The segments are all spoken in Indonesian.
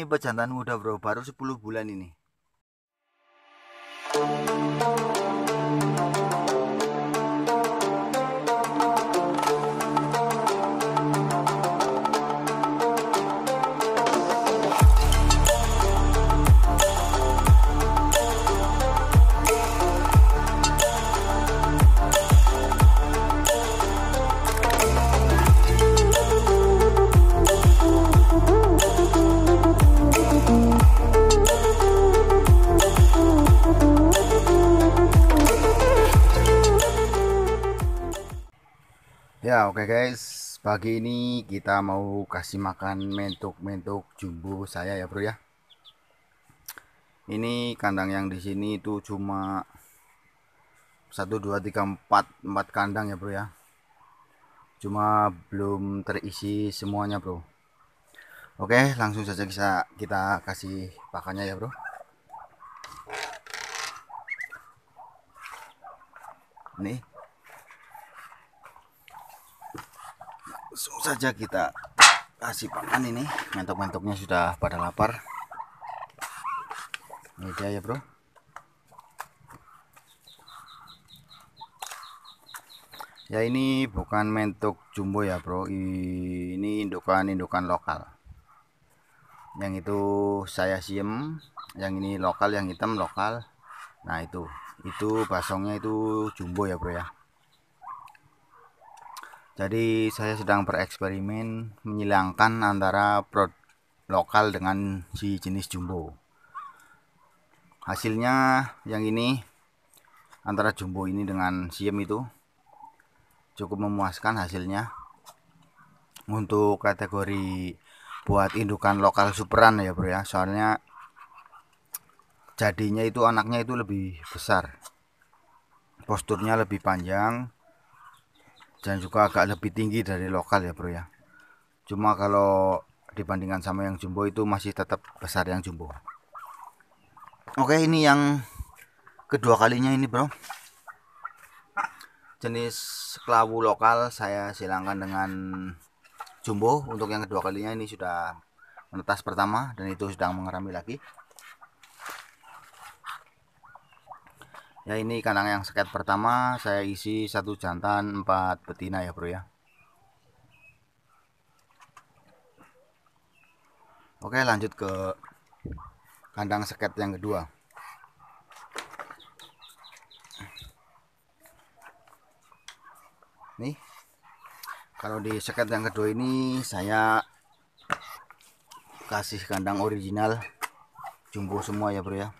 Ini pejantan muda bro, baru 10 bulan ini. Ya oke guys, pagi ini kita mau kasih makan mentuk-mentuk jumbo saya ya bro ya. Ini kandang yang di sini itu cuma 1 2 3 4 4 kandang ya bro ya. Cuma belum terisi semuanya bro. Oke, langsung saja bisa kita kasih pakannya ya bro. Nih langsung saja kita kasih pakan ini. Mentok-mentoknya sudah pada lapar. Ini dia ya bro. Ya ini bukan mentok jumbo ya bro. Ini indukan-indukan lokal. Yang itu saya siem yang ini lokal yang hitam lokal. Nah itu. Itu basongnya itu jumbo ya bro ya jadi saya sedang bereksperimen menyilangkan antara produk lokal dengan si jenis jumbo. Hasilnya yang ini antara jumbo ini dengan siem itu cukup memuaskan hasilnya. Untuk kategori buat indukan lokal superan ya bro ya. Soalnya jadinya itu anaknya itu lebih besar. Posturnya lebih panjang dan juga agak lebih tinggi dari lokal ya bro ya. Cuma kalau dibandingkan sama yang jumbo itu masih tetap besar yang jumbo. Oke ini yang kedua kalinya ini bro. Jenis kelabu lokal saya silangkan dengan jumbo. Untuk yang kedua kalinya ini sudah menetas pertama dan itu sedang mengerami lagi ya ini kandang yang seket pertama saya isi satu jantan empat betina ya bro ya. Oke lanjut ke kandang seket yang kedua. Nih kalau di seket yang kedua ini saya kasih kandang original jumbo semua ya bro ya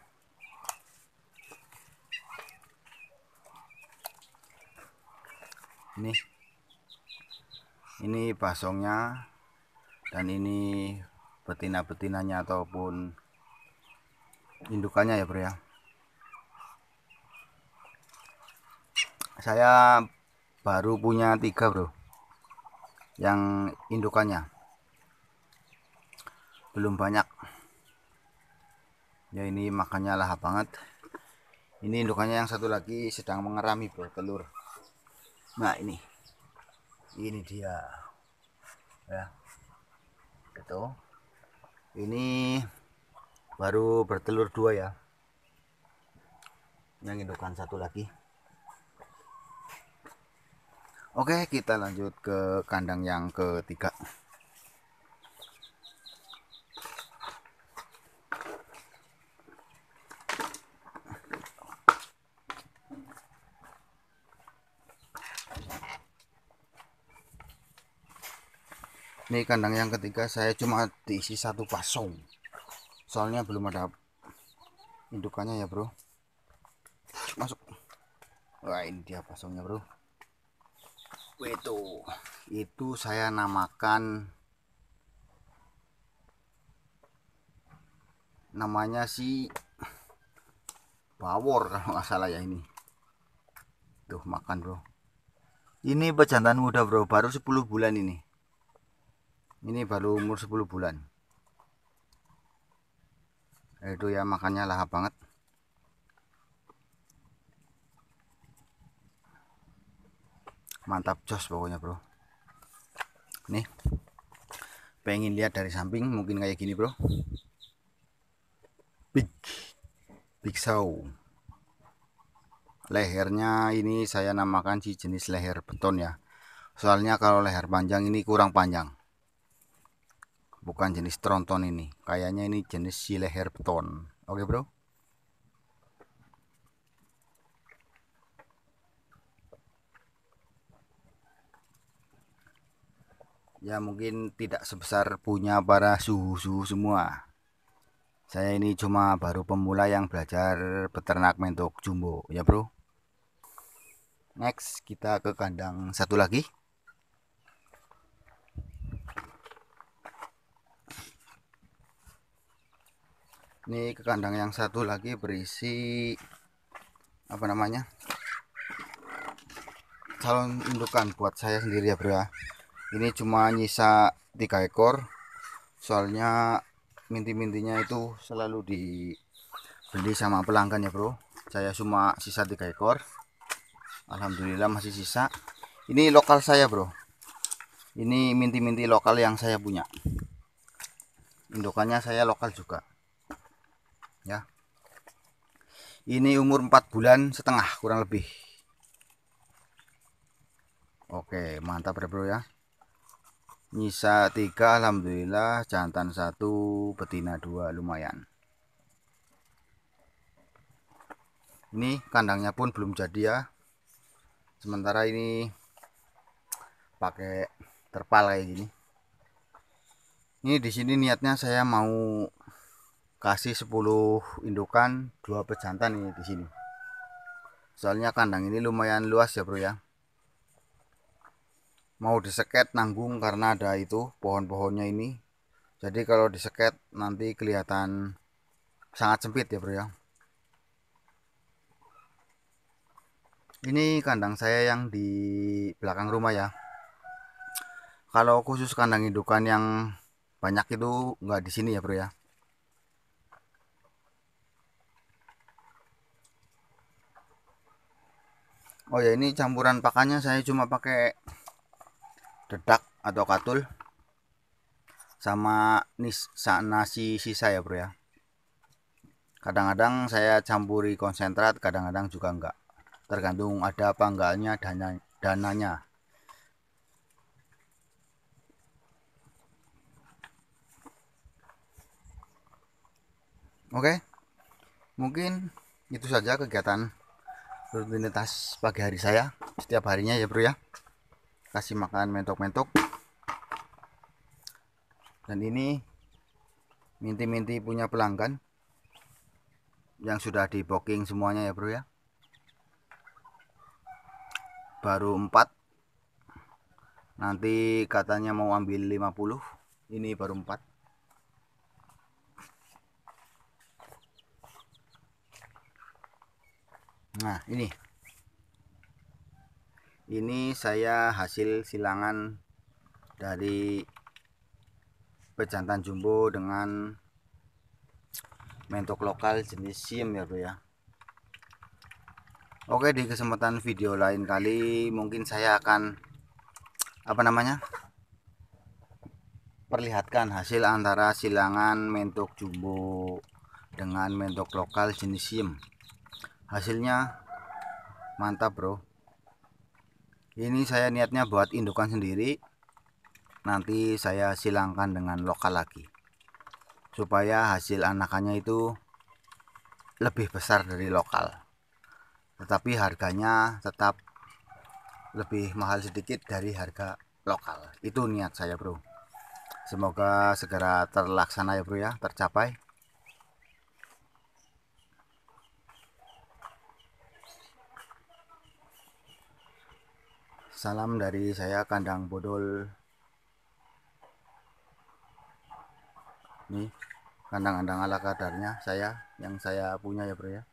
ini. Ini basongnya dan ini betina-betinanya ataupun indukannya ya bro ya. Saya baru punya tiga bro yang indukannya. Belum banyak. Ya ini makannya lahap banget. Ini indukannya yang satu lagi sedang mengerami bro telur nah ini. Ini dia. Ya. Itu ini baru bertelur dua ya. Yang indukan satu lagi. Oke kita lanjut ke kandang yang ketiga ini kandang yang ketiga saya cuma diisi satu pasong soalnya belum ada indukannya ya bro. Masuk. Wah ini dia pasongnya bro. Itu. Itu saya namakan namanya si bawor kalau nggak salah ya ini. Tuh makan bro. Ini pejantan muda bro. Baru 10 bulan ini ini baru umur 10 bulan. Itu ya makannya lahap banget. Mantap jos pokoknya bro. Nih pengen lihat dari samping mungkin kayak gini bro. Big big show lehernya ini saya namakan si jenis leher beton ya. Soalnya kalau leher panjang ini kurang panjang bukan jenis tronton ini. Kayaknya ini jenis si leher beton oke bro? Ya mungkin tidak sebesar punya para suhu-suhu semua. Saya ini cuma baru pemula yang belajar peternak mentok jumbo. Ya bro? Next kita ke kandang satu lagi ini ke kandang yang satu lagi berisi apa namanya calon indukan buat saya sendiri ya bro ya. Ini cuma nyisa tiga ekor soalnya minti-mintinya itu selalu dibeli sama pelanggan ya bro. Saya cuma sisa tiga ekor. Alhamdulillah masih sisa. Ini lokal saya bro. Ini minti-minti lokal yang saya punya. Indukannya saya lokal juga ya. Ini umur 4 bulan setengah kurang lebih. Oke mantap ya bro ya. Nisa 3 Alhamdulillah. Jantan 1 betina 2 lumayan. Ini kandangnya pun belum jadi ya. Sementara ini pakai terpal kayak gini. Ini di sini niatnya saya mau kasih 10 indukan dua pejantan ini di sini. Soalnya kandang ini lumayan luas ya bro ya. Mau diseket nanggung karena ada itu pohon-pohonnya ini. Jadi kalau diseket nanti kelihatan sangat sempit ya bro ya. Ini kandang saya yang di belakang rumah ya. Kalau khusus kandang indukan yang banyak itu nggak di sini ya bro ya Oh ya ini campuran pakannya saya cuma pakai dedak atau katul sama nis nasi sisa ya bro ya. Kadang-kadang saya campuri konsentrat kadang-kadang juga enggak. Tergantung ada apa enggaknya dana dananya. Oke mungkin itu saja kegiatan rutinitas pagi hari saya. Setiap harinya ya bro ya. Kasih makan mentok-mentok. Dan ini minti-minti punya pelanggan yang sudah di booking semuanya ya bro ya. Baru 4 nanti katanya mau ambil 50 ini baru 4 nah ini. Ini saya hasil silangan dari pejantan jumbo dengan mentok lokal jenis sim ya bro ya. Oke di kesempatan video lain kali mungkin saya akan apa namanya perlihatkan hasil antara silangan mentok jumbo dengan mentok lokal jenis sim hasilnya mantap bro. Ini saya niatnya buat indukan sendiri. Nanti saya silangkan dengan lokal lagi. Supaya hasil anakannya itu lebih besar dari lokal. Tetapi harganya tetap lebih mahal sedikit dari harga lokal. Itu niat saya bro. Semoga segera terlaksana ya bro ya. Tercapai Salam dari saya kandang bodol. Nih, kandang-kandang ala kadarnya saya yang saya punya ya, Bro ya.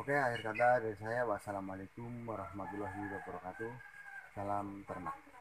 Oke, akhir kata dari saya wassalamualaikum warahmatullahi wabarakatuh. Salam ternak.